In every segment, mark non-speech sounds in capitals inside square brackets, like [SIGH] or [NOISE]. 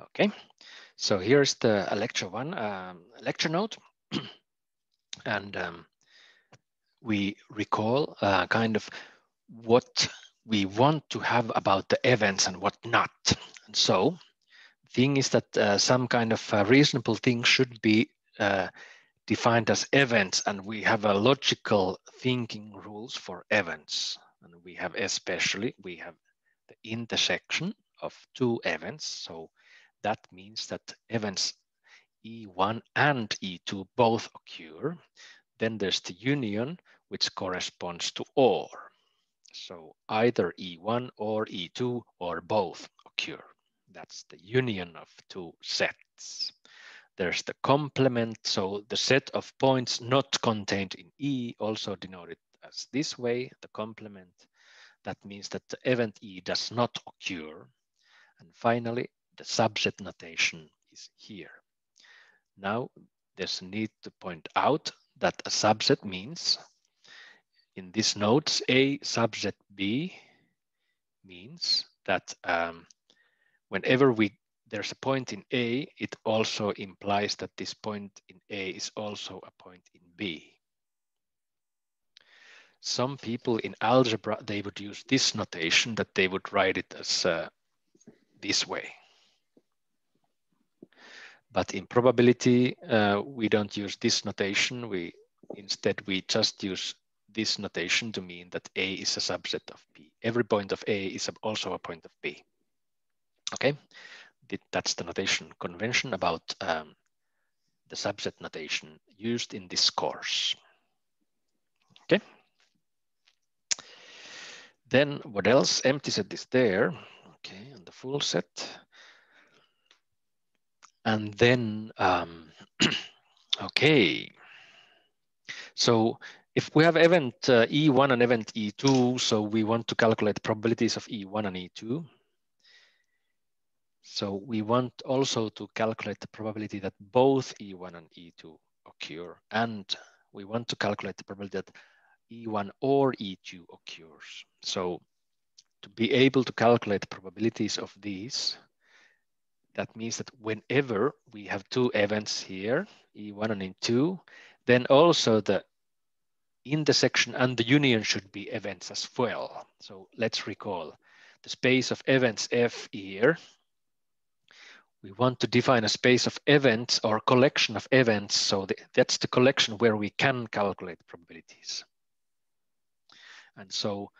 Okay, so here's the lecture one um, lecture note. [CLEARS THROAT] and um, we recall uh, kind of what we want to have about the events and what not. And so thing is that uh, some kind of uh, reasonable thing should be uh, defined as events and we have a logical thinking rules for events. And we have especially, we have the intersection of two events. So that means that events E1 and E2 both occur. Then there's the union, which corresponds to OR. So either E1 or E2 or both occur. That's the union of two sets. There's the complement, so the set of points not contained in E, also denoted as this way, the complement. That means that the event E does not occur. And finally, the subset notation is here. Now, there's a need to point out that a subset means in this notes, A subset B means that um, whenever we there's a point in A, it also implies that this point in A is also a point in B. Some people in algebra, they would use this notation that they would write it as uh, this way. But in probability, uh, we don't use this notation. We instead, we just use this notation to mean that A is a subset of B. Every point of A is also a point of B. Okay, that's the notation convention about um, the subset notation used in this course. Okay. Then what else? Empty set is there. Okay, and the full set. And then, um, [CLEARS THROAT] okay. So if we have event uh, E1 and event E2, so we want to calculate probabilities of E1 and E2. So we want also to calculate the probability that both E1 and E2 occur. And we want to calculate the probability that E1 or E2 occurs. So to be able to calculate probabilities of these, that means that whenever we have two events here, E1 and E2, then also the intersection and the union should be events as well. So let's recall the space of events F here we want to define a space of events or collection of events. So that's the collection where we can calculate probabilities. And so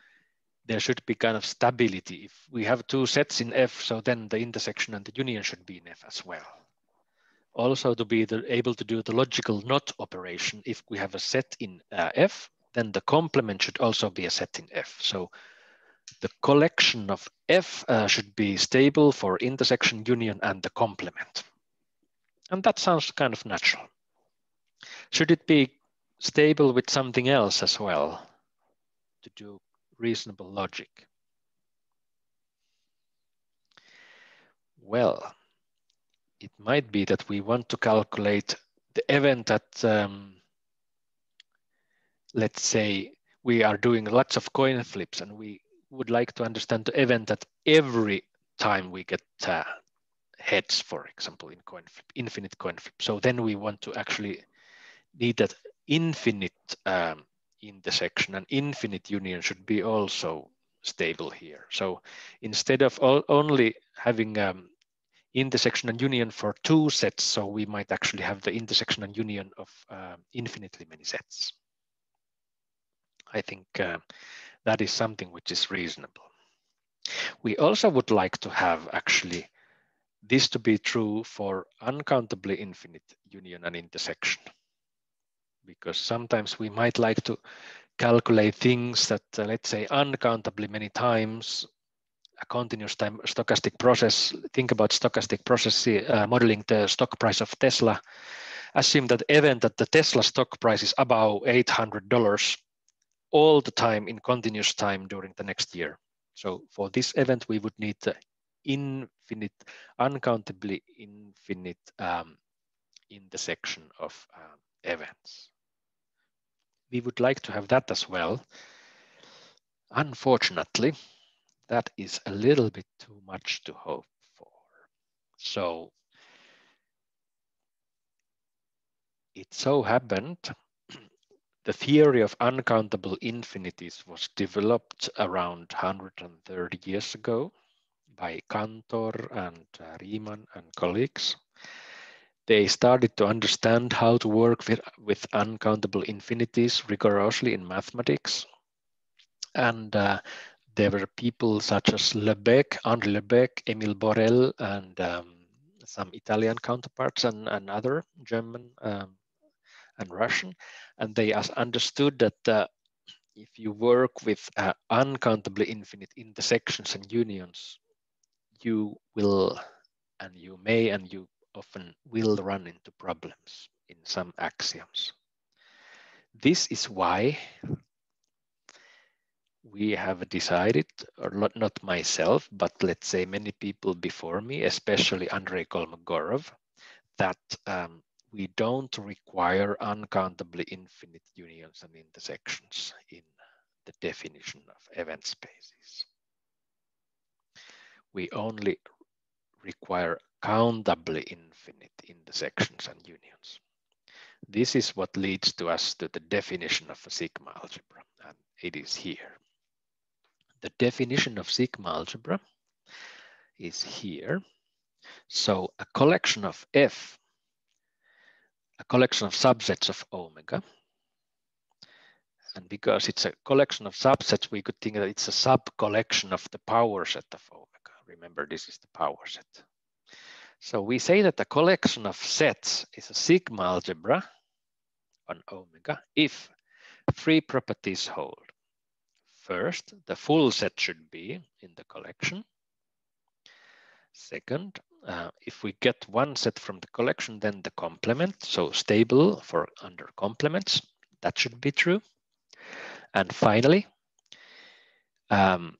there should be kind of stability. If we have two sets in F, so then the intersection and the union should be in F as well. Also to be the, able to do the logical not operation, if we have a set in uh, F, then the complement should also be a set in F. So the collection of F uh, should be stable for intersection, union, and the complement. And that sounds kind of natural. Should it be stable with something else as well to do reasonable logic? Well, it might be that we want to calculate the event that, um, let's say, we are doing lots of coin flips and we would like to understand the event that every time we get uh, heads, for example, in coin flip, infinite coin flip. So then we want to actually need that infinite um, intersection and infinite union should be also stable here. So instead of only having um, intersection and union for two sets, so we might actually have the intersection and union of uh, infinitely many sets. I think uh, that is something which is reasonable. We also would like to have actually this to be true for uncountably infinite union and intersection. Because sometimes we might like to calculate things that, uh, let's say, uncountably many times, a continuous time stochastic process, think about stochastic process uh, modeling the stock price of Tesla. Assume that event that the Tesla stock price is above $800 all the time in continuous time during the next year. So for this event, we would need infinite, uncountably infinite um, intersection of um, events. We would like to have that as well. Unfortunately, that is a little bit too much to hope for. So it so happened [CLEARS THROAT] the theory of uncountable infinities was developed around 130 years ago by Cantor and uh, Riemann and colleagues. They started to understand how to work with, with uncountable infinities rigorously in mathematics. And uh, there were people such as Lebesgue, Henri Lebesgue, Emile Borel, and um, some Italian counterparts and, and other German um, and Russian. And they understood that uh, if you work with uh, uncountably infinite intersections and unions, you will and you may and you often will run into problems in some axioms. This is why we have decided, or not, not myself, but let's say many people before me, especially Andrei Kolmogorov, that um, we don't require uncountably infinite unions and intersections in the definition of event spaces. We only require countably infinite intersections and unions. This is what leads to us to the definition of a sigma algebra, and it is here. The definition of sigma algebra is here. So a collection of F, a collection of subsets of omega, and because it's a collection of subsets, we could think that it's a sub-collection of the power set of omega. Remember, this is the power set. So we say that a collection of sets is a sigma algebra on omega if three properties hold. First, the full set should be in the collection. Second, uh, if we get one set from the collection, then the complement, so stable for under complements, that should be true. And finally, um,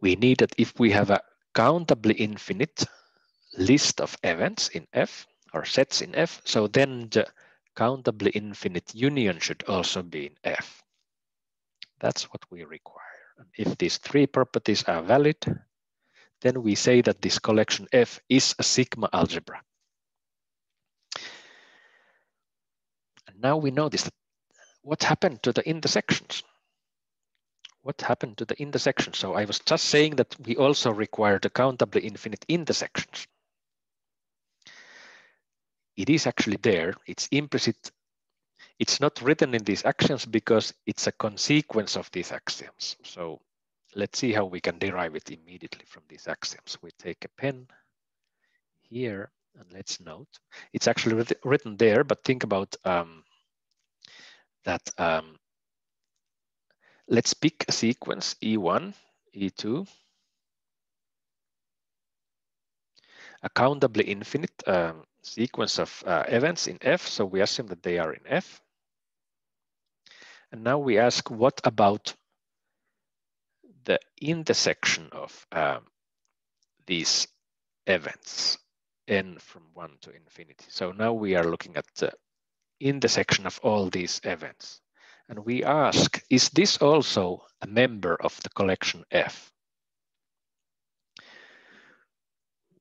we need that if we have a countably infinite list of events in F or sets in F, so then the countably infinite union should also be in F. That's what we require. If these three properties are valid, then we say that this collection F is a sigma algebra. And now we notice that what happened to the intersections? What happened to the intersections? So I was just saying that we also require the countably infinite intersections. It is actually there. It's implicit it's not written in these axioms because it's a consequence of these axioms. So let's see how we can derive it immediately from these axioms. We take a pen here and let's note. It's actually written there, but think about um, that. Um, let's pick a sequence E1, E2, a countably infinite um, sequence of uh, events in F. So we assume that they are in F. And now we ask, what about the intersection of um, these events, n from 1 to infinity? So now we are looking at the intersection of all these events. And we ask, is this also a member of the collection F?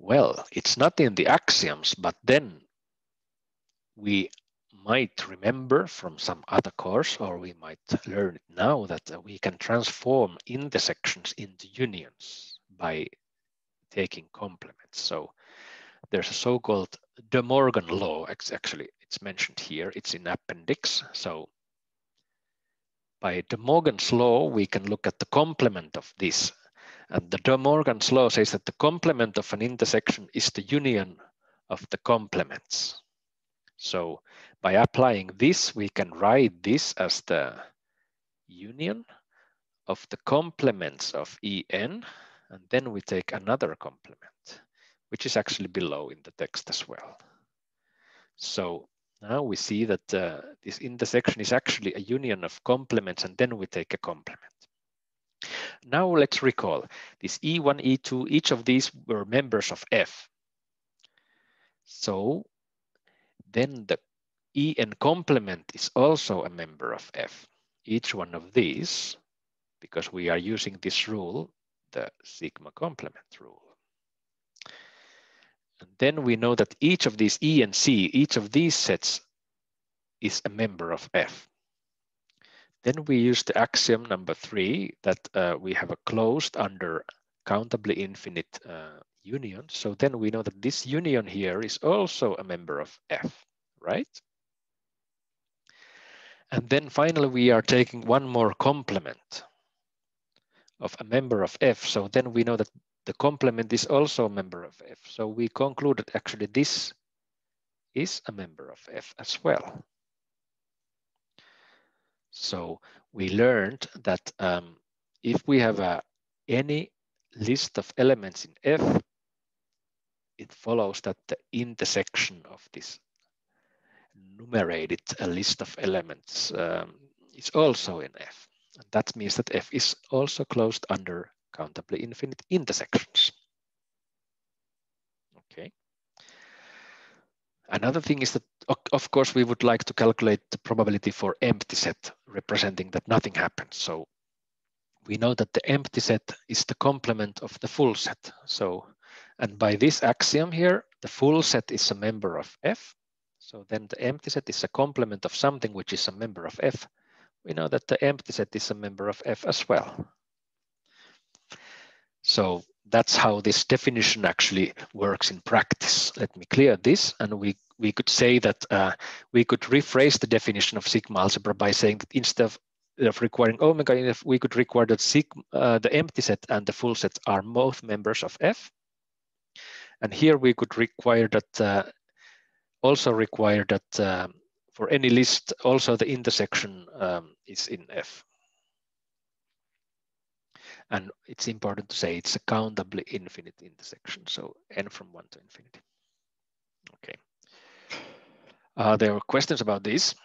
Well, it's not in the axioms, but then we might remember from some other course, or we might learn it now that we can transform intersections into unions by taking complements. So there's a so-called De Morgan law, actually it's mentioned here, it's in appendix. So by De Morgan's law, we can look at the complement of this. And the De Morgan's law says that the complement of an intersection is the union of the complements. So by applying this, we can write this as the union of the complements of En, and then we take another complement, which is actually below in the text as well. So now we see that uh, this intersection is actually a union of complements, and then we take a complement. Now let's recall this E1, E2, each of these were members of F. So then the En complement is also a member of F. Each one of these, because we are using this rule, the sigma complement rule. And then we know that each of these E and C, each of these sets is a member of F. Then we use the axiom number three that uh, we have a closed under countably infinite uh, union. So then we know that this union here is also a member of F, right? And then finally, we are taking one more complement of a member of F. So then we know that the complement is also a member of F. So we conclude that actually this is a member of F as well. So we learned that um, if we have a, any list of elements in F, it follows that the intersection of this numerated list of elements um, is also in F. And that means that F is also closed under countably infinite intersections. Okay. Another thing is that, of course, we would like to calculate the probability for empty set representing that nothing happens. So we know that the empty set is the complement of the full set. So, and by this axiom here, the full set is a member of F. So then the empty set is a complement of something which is a member of F. We know that the empty set is a member of F as well. So that's how this definition actually works in practice. Let me clear this and we, we could say that uh, we could rephrase the definition of sigma algebra by saying that instead of, of requiring omega, we could require that sigma, uh, the empty set and the full set are both members of F. And here we could require that, uh, also require that uh, for any list, also the intersection um, is in F. And it's important to say it's a countably infinite intersection. So n from one to infinity. Okay. Uh, there were questions about this.